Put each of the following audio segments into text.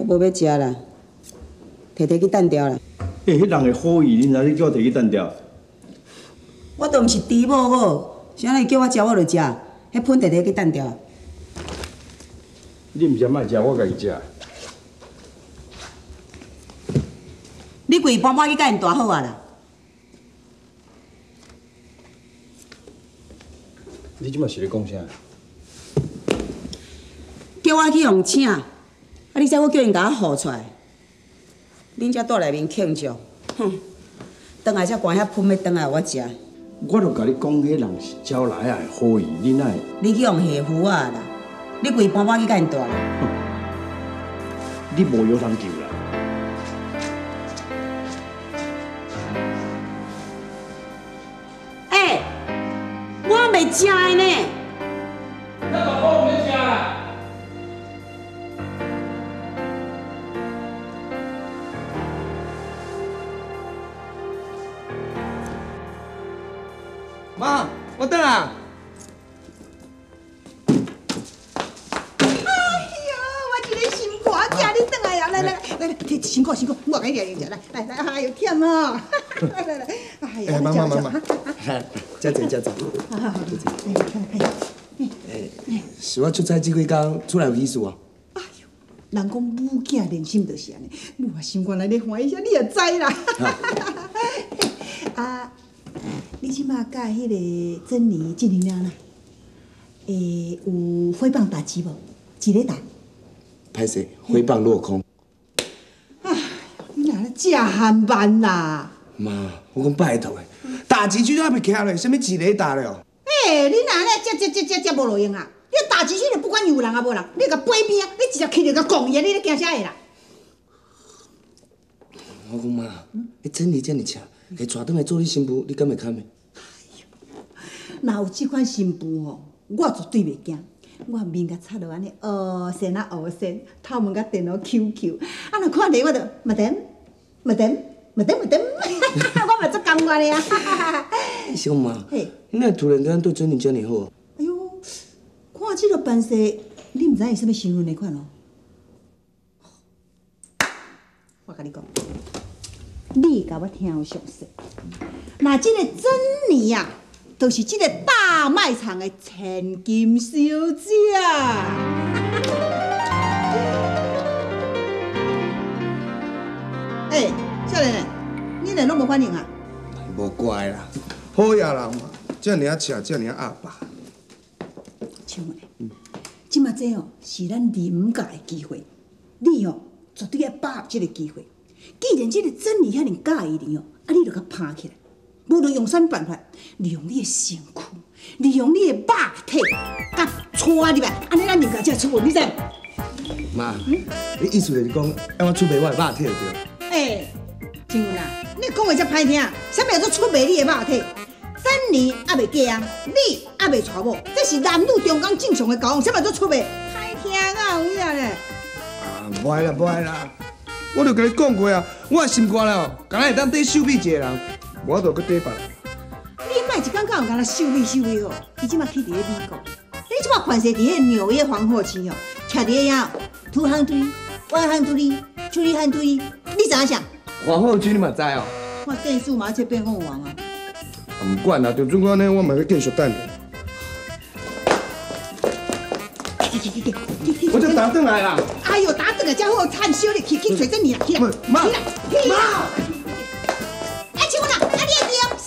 我无要食啦，摕摕去等掉啦。诶，迄人的好意，你哪里叫我摕去等掉？我都毋是猪母好，啥人叫我食我就食，迄喷摕摕去等掉。你毋是爱食，我家己食。你规半半去甲因大好啊啦！你即马是咧讲啥？叫我去用请，啊！你知我叫因甲我护出来，恁才在内面庆祝，哼！倒来才关遐喷要倒来我食。我都甲你讲，迄人是招来啊好意，你哪会？你去用下夫啊啦！你规搬搬去甲因住啦！你无药通救来来来来，哎呦忝哦！来来来，哎呀，妈妈妈妈，加坐加坐。好好，是我出差这几天出来有意思啊。哎呦，人讲母子连心就是安尼，你话心肝内咧欢喜些，你也知啦。啊，你即马甲迄个珍妮进行了啦？诶，有挥棒打击无？几个打。歹势，诽谤落空。哎呦，你哪咧这含慢啦？妈，我讲拜托诶，打击区都还没开咧，什么一个打了？哎，你哪咧这这这这这无路用啊？你打击区就不管有人啊无人，你甲背边啊，你直接去着甲讲伊，你咧惊啥个啦？我讲妈，你真理这么强，会带转来做你新妇，你敢会堪的？若有这款新妇吼，我绝对袂惊。我面甲擦落安尼，乌线啊乌线，头毛甲电脑 QQ，啊若看到我就麦登麦登麦登麦登，我嘛足感觉的啊！小妈，嘿，你哪突然间对珍妮这么好？哎呦，看这个办事，你唔知伊什么身份的款哦？我跟你讲，你甲我听我详细。那这个珍妮呀、就是这个大卖场的千金小姐。拢无反应啊？无怪啦，好呀人嘛，这尔吃，这尔阿爸。像诶，即马这哦是咱临界的机会，你哦绝对要把握这个机会。既然这个真理遐尼介意你哦，啊你就甲拍起来。无论用啥办法，利用你的身躯，利用你的肉体，甲拖入来，安尼咱林家才会出门，你知无？妈，你意思就是讲，要我出卖我的肉体就对了。哎，静文啊，你讲话遮歹听，啥物叫做出卖你的肉体？等年还未嫁啊，你还未娶某，这是男女中间正常的交往，啥物叫做出卖？歹听啊，有影咧。啊，无爱啦，无爱啦，我就甲你讲过啊，我的心肝了，敢若会当底手臂一个人，我都去对别人。你莫一讲讲有敢若秀美秀美哦，伊即马去伫咧美国，你即马关系伫咧纽约皇后区哦，徛伫咧遐，two hundred, one hundred, three hundred，你知影啥？皇后区你嘛知哦？看电视嘛，这变凤凰啊！唔管啦，就准我呢，我咪去继续等。我就打转来啦。哎呦，打转来才好趁小了，去去找这你啦，去啦，妈去啦，去啦！哎，青文啊，啊你会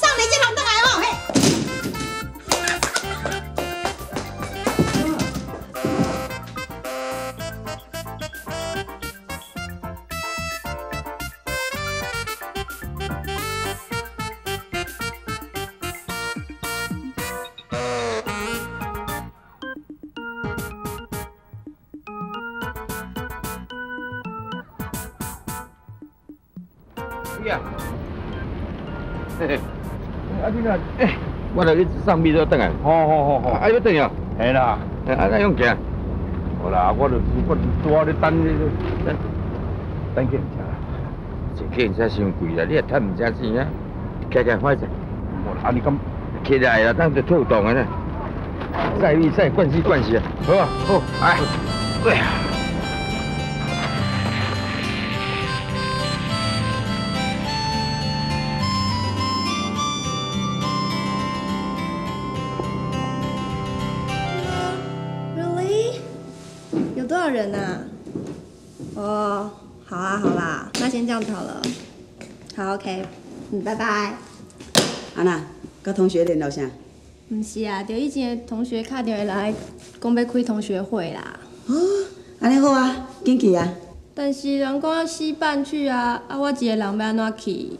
呀，嘿嘿，啊你若，哎，我来去上面都等啊。好好好好，啊要等呀？系啦，啊那用行。好啦，我就我多咧等你，等等警察。这警察伤贵啦，你也趁唔正钱啊？开开快点。我啊你咁起来啦，当就跳动啊呢。赛比赛，关系关系啊，好啊好，哎，对呀。人呐、哦，好啊，好啦，那先这样子好了。好，OK，嗯，拜拜。安娜，跟同学联络啥？毋是啊，就以前的同学打电话来，讲要开同学会啦。哦，安尼好啊，紧去啊。但是人讲要死办去啊，啊，我一个人要安怎去？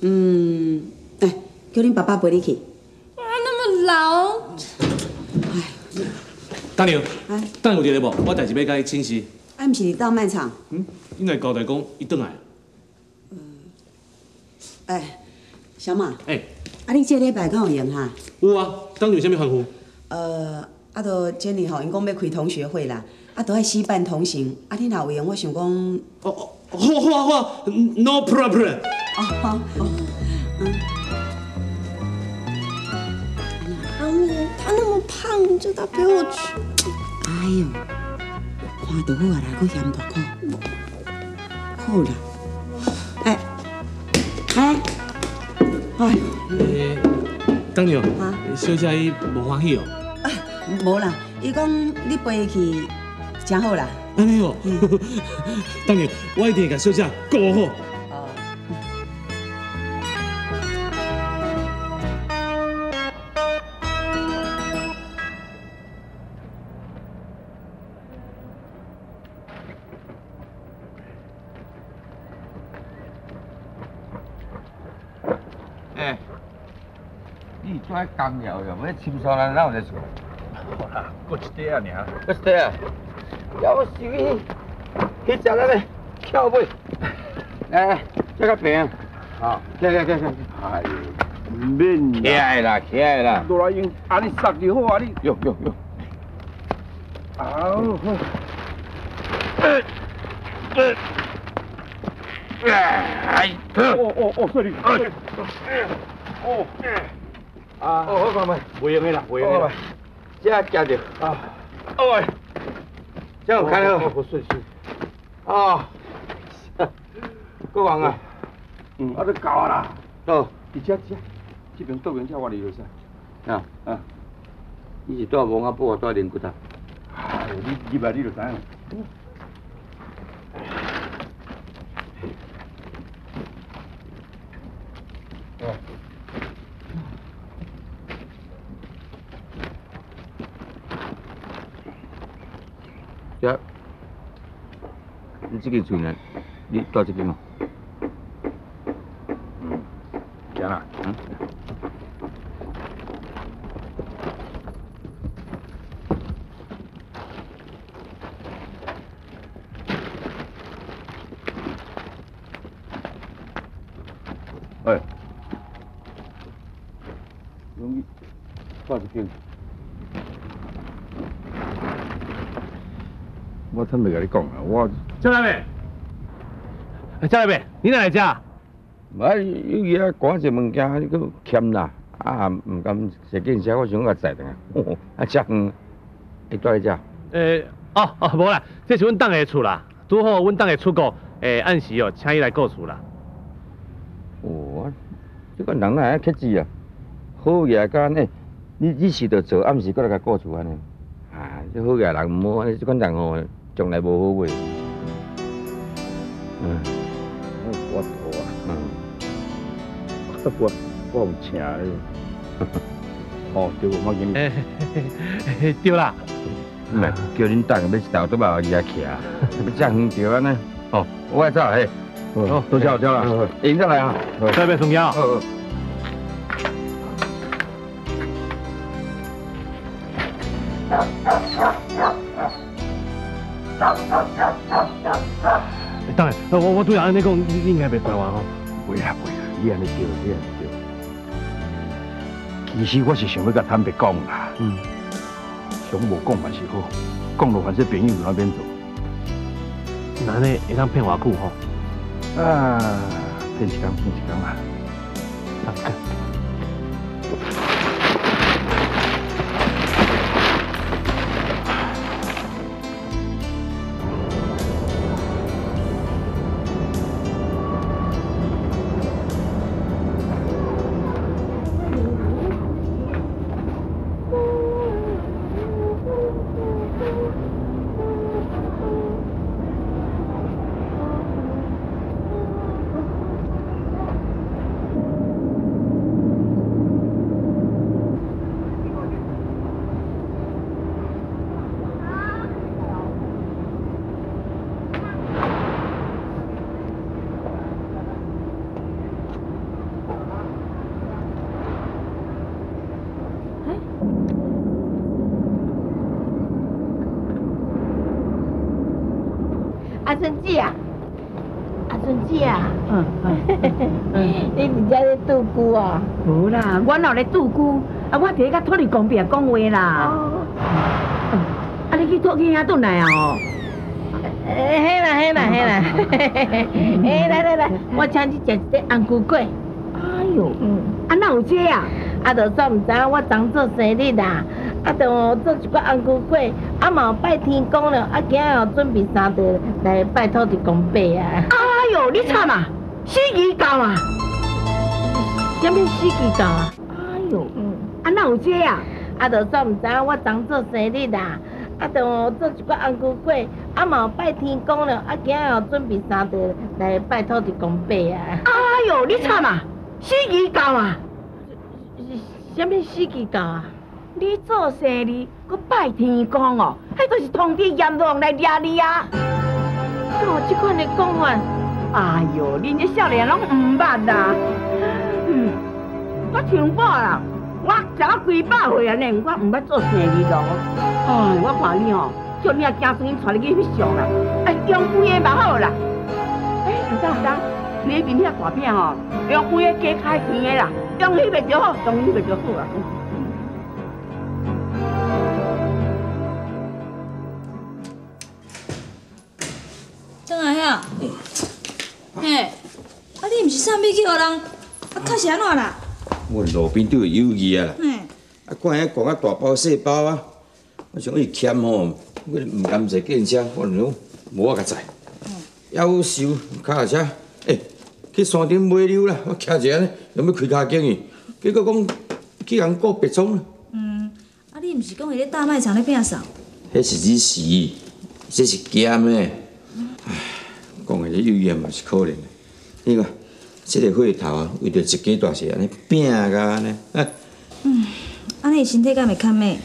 嗯，哎，叫恁爸爸陪你去。啊，那么老，大牛哎，等有一个无？我代志要甲伊请示。啊，毋是到卖场？嗯，应该交代讲伊转来。嗯哎，小马，哎，啊，你这礼拜敢有闲哈？有啊，当有啥物吩咐？呃，啊，都今年吼，因讲要开同学会啦，啊，都爱私办同行。啊，你若有闲，我想讲，哦哦哦，好好啊好啊，no problem。哦好哦，阿那么胖，就他陪我去。哎呦，看到好啊啦，佫嫌大苦。好啦，哎，哎，哎，诶，当牛啊，小姐伊无欢喜哦。无啦，伊讲你陪伊去，真好啦。安尼哦，当牛，我一定会甲小姐顾好。你做迄工了哟，要深山人哪有在做？好啦，过一块啊尔。不是的啊，要死去，去食咱个翘尾。来来，这个饼，啊，起来来来，哎，唔免起来啦起来啦，落来用，安尼杀就好啊你。哟哟哟，好好。哎，哦哦哦，sorry。哦，啊，哦，好看没？袂用的啦，袂用的啦。这夹着，啊，哦，这样看了，不顺顺。啊，国王啊，嗯，啊，都够啊啦。哦，伫遮遮，这边倒边遮我离落啥？啊，啊，你是带王阿婆带连骨头？哎，你你就知影。这，你这个船呢？你带这个嘛？嗯，行啦。嗯。哎，容易带一边。我坦白甲你讲啊，我张大妹，张大妹，你哪来遮？啊有伊啊赶一个物件，你佫欠啦，啊毋甘坐计程车，我想甲载等下，啊遮远，会带你遮？诶，哦哦，无啦，这是阮党的厝啦，拄好阮党的出国，诶，按时哦，请伊来顾厝啦。哦，这个人哪会客气啊？好夜间呢，你你是着做，暗时搁来甲顾厝安尼，啊，这好夜人毋好安尼，这款人吼，从来无好话。嗯我我啊，嗯，我我有请的。哦，对，我紧。诶，嘿对啦，唔系叫恁等要一头都把伊遐徛，要这远着安尼。哦，我来走嘿。哦，多谢多谢啦。迎上来啊。张大妹送腰。哦。当然，我我拄要安尼讲，你你应该袂怪我吼。袂啊袂啊，你安尼叫，你安尼叫。其实我是想要甲坦白讲啦，嗯，想无讲嘛是好，讲了凡是朋友那边做。那呢会当骗偌久吼？啊，骗一工骗一工啊。大哥。春姊啊，阿春姊啊，嗯嗯，你伫遮咧拄久啊？无啦，我哪有咧拄久？啊，我伫甲托你讲边讲话啦。哦，啊，你去托去遐转来啊？哦，诶，嘿啦嘿啦嘿啦，诶，来来来，我请你食一只红菇粿。哎哟，嗯，啊，哪有这啊？啊，就算毋知影我昨做生日啦，啊，就做一寡红菇粿，啊嘛拜天公了，啊，今日有准备三道来拜托地公伯啊。哎哟，你惨啊！死鱼狗啊！什么死鸡狗啊？哎哟，嗯，啊，哪有这啊？啊，就算毋知影我昨做生日啦，啊，就做一寡红菇粿，啊嘛有拜天公了，啊，今日有准备三道来拜托地公伯啊。哎哟，你惨啊！死鱼狗啊！什么死鸡狗啊？你做生日，搁拜天公哦，迄就是通知阎王来抓你啊！敢有这款的讲法？哎呦，恁这少年拢毋捌啦。嗯，我唱饱啦，我食到几百岁安尼，我毋捌做生日咯。哎，我看你哦，叫你啊行孙带你去翕相啦，哎，用规个嘛好啦。哎，唔当唔当，你面遐大饼哦，用规个加开甜的啦，用迄个就好，用迄个就好啦。送米去互人，啊确实安怎啦？我路边都有友谊啊啊，看遐讲啊大包细包啊，我想伊欠吼，我毋甘坐计程车，我讲无我甲载，夭寿脚踏车，诶，去山顶买溜啦，我徛一下呢，又要开骹经去，结果讲去人告别踪啦，嗯，啊你毋是讲伊咧大卖场咧摒扫？迄是日时，这是咸的，唉，讲的这友谊嘛是可怜的，你看，这个火头啊，为着一家大细安尼拼甲安尼，啊。安尼身体敢会较美？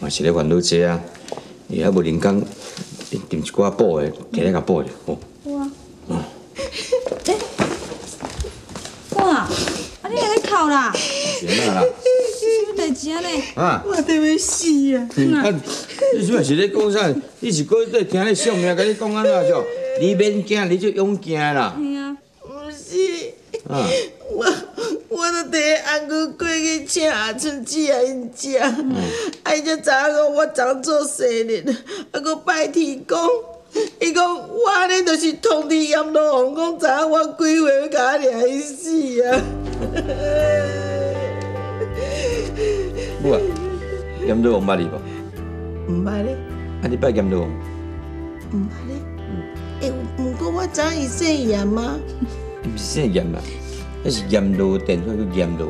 嘛是咧烦恼这啊，伊还无人工订订一寡补的，摕来甲补者，吼。哇，诶，哇，啊你还咧哭啦？是安啦，什么代志啊呢？啊，我都要死啊！啊，你即摆是咧讲啥？你是搁在听咧相命，甲你讲安怎着？你免惊，你就勇行啦。我我都摕红菇粿去请阿春姊啊因食，啊伊才知影讲我昨做生日，阿哥拜天公。伊讲我安尼就是通知阎罗王，讲知影我几岁要甲我掠去死啊！母啊，阎罗王捌你无？毋捌咧，啊，你拜阎罗王？毋捌咧。诶，毋过我知影伊姓阎啊。伊毋是姓阎啦，迄是阎罗殿，所以叫阎罗。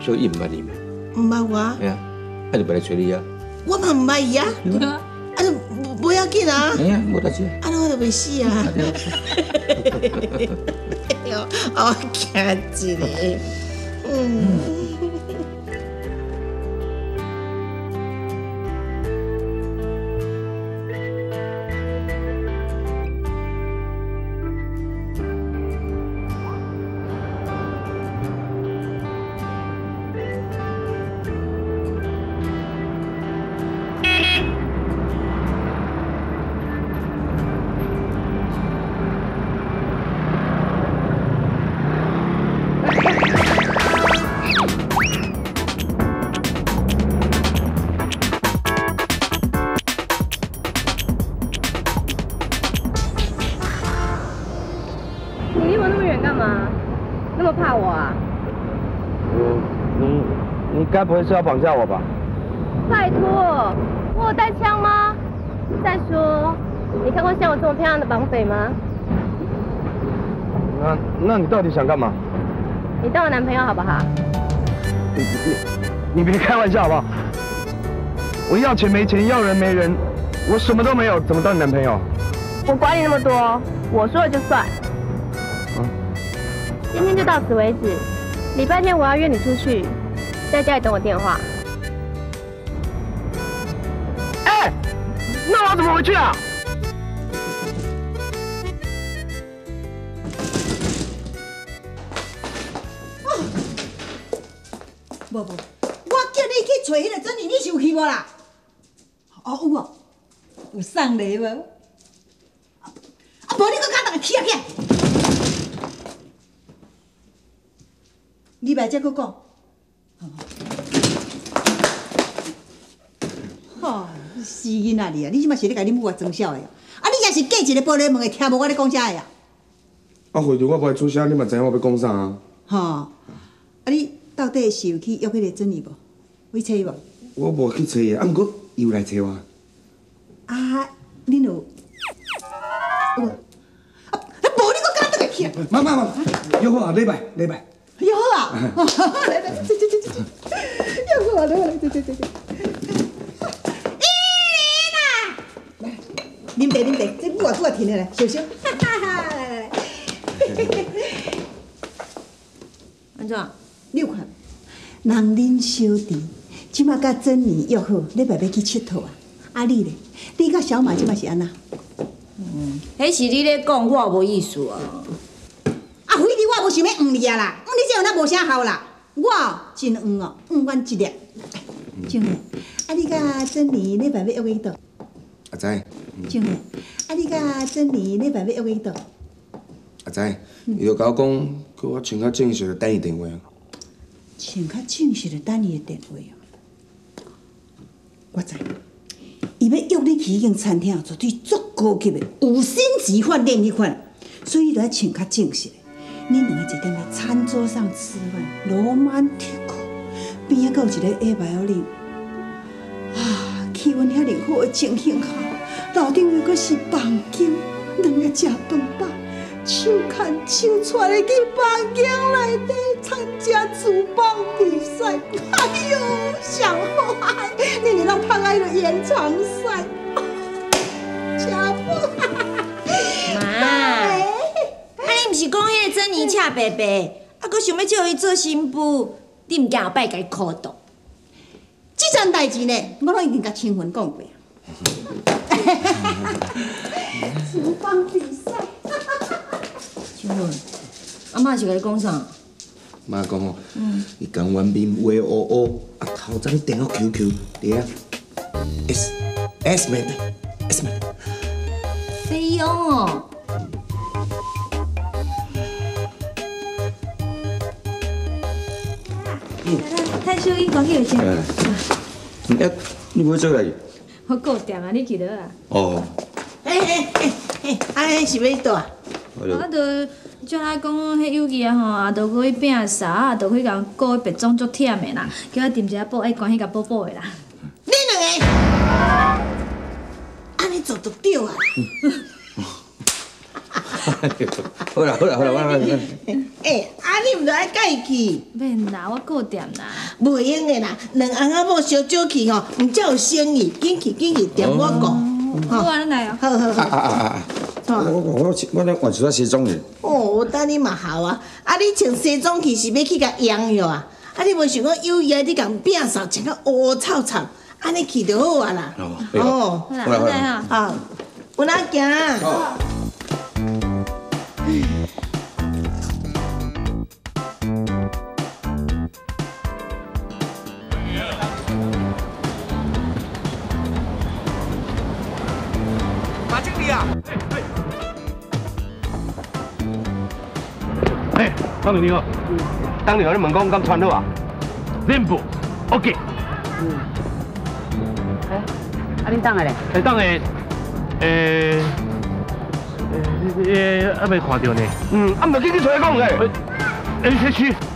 所以伊毋捌你嘛？毋捌我，哎呀，啊就袂来找你啊。我嘛毋捌伊啊。啊，就不要紧啊。哎呀，无代志。啊，我就未死啊！哎呦，我惊死你，嗯。该不会是要绑架我吧？拜托，我有带枪吗？再说，你看过像我这么漂亮的绑匪吗？那那你到底想干嘛？你当我男朋友好不好？你你你别开玩笑好不好？我要钱没钱，要人没人，我什么都没有，怎么当你男朋友？我管你那么多，我说了就算。今天就到此为止，礼拜天我要约你出去，在家里等我电话。哎，那我怎么回去啊？无无，我叫你去找迄个珍妮，你是有去无啦？哦有哦，有送礼无？起啊起啊！你别再搁讲。吼，死囡仔你啊！你即马是咧甲恁母啊装笑的哦？啊，你也是隔一个玻璃门的，听无我咧讲啥的啊？啊，会着我不爱出声，你嘛知影我要讲啥啊？吼，啊你到底是有去约迄个珍妮无？去找伊无？我无去找伊，啊，毋过伊有来找我。啊，恁有？有无？啊，无你搁敢倒来去啊？妈妈妈，约好啊，礼拜礼拜。约好啊！来 来，这这这这，约好啊！来来，这这这这。啉茶啉茶，这母啊拄啊停下来，小小，哈哈哈！来来来，安怎？你有看？人恁小弟即马甲珍妮约好，礼拜要去佚佗啊！啊你咧？你甲小马即马是安那？迄是你咧讲，我无意思啊。啊，非你我无想要黄你啊啦，黄你这样那无啥效啦。我真黄哦，黄阮一粒。静妹，啊你甲珍妮礼拜要约去倒？啊知，静妹，啊你甲珍妮礼拜要约去倒？阿知，伊就甲我讲，叫我穿较正式，等伊电话。穿较正式的等伊的电话哦。我知，伊要约你去迄间餐厅，绝对足高级的，有薪级饭店迄款，所以就要穿较正式的。恁两个一定在餐桌上吃饭，罗曼蒂克，边仔还有一个 A 白奥玲。啊，气温遐尼好的情形下，楼顶又搁是房间，两个食饭饱，手牵手出来去房间内底参加主棒比赛。哎呦，上好爱，你让胖爱的延长赛，吃饭。妈，啊你毋是讲迄个珍妮赤白白，啊，搁想要叫伊做新妇，你毋惊后摆甲伊哭倒？这件代志呢，我拢已经甲青云讲过啊。主棒比赛，请问，阿嬷是甲你讲啥？妈讲哦，伊讲完面话乌乌，啊头张电话 QQ，对啊，S S 妹 S 妹，菲佣哦。太秀英讲起先，嗯，哎，你要做来？我顾店啊，你记得啊？哦，哎哎哎哎，安尼是要倒啊？我着叫他讲，迄幼儿啊吼，啊，就去摒啥，啊，着去甲顾别种足忝的啦，叫我一下补，爱关迄甲补补的啦。恁两个，安尼做就对啊。好啦好啦好啦，我我我，哎，啊你毋着爱介去，免啦，我顾店啦。袂用的啦，两翁仔某小少去吼，毋才有生意，紧去紧去，点我讲。好啊，咱来哦。好好好。啊啊！我我我我咧换一撮西装去，哦，等你嘛好啊！啊，你穿西装去是要去甲养哟啊？啊，你无想讲友谊你共摒扫，穿到乌臭臭，安尼去就好啊啦。哦哦，好啦，咱来啊。好，有哪行？哎，张明你好，当年你问讲敢穿好啊？全部 OK。嗯哎，啊恁当下咧？哎，当下，诶，诶，还没看到呢。嗯，啊，毋着紧去出来讲个。哎，哎去。我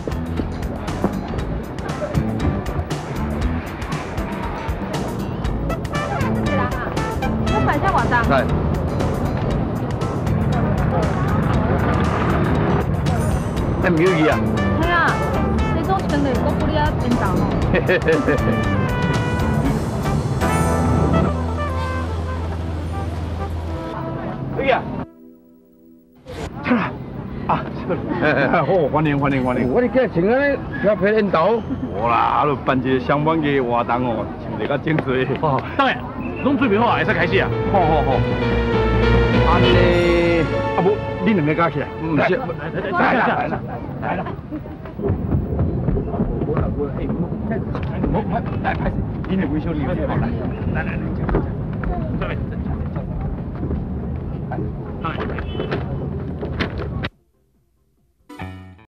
哎，唔友谊啊？系啊，你种穿的我不哩啊变重哦。哎呀，出来啊！哎哎，好，欢迎欢迎欢迎！我哋今日穿安尼漂皮领导，无啦，啊，就办一个相关嘅活动哦，穿一个正水。哦，当然，拢准备好啊，会使开始啊。好好好，安尼，啊不，你两个加起来，唔是，来来来来来。了。我来我哎，我来来开始，你两位兄弟，来来来来，来来来，来来，来，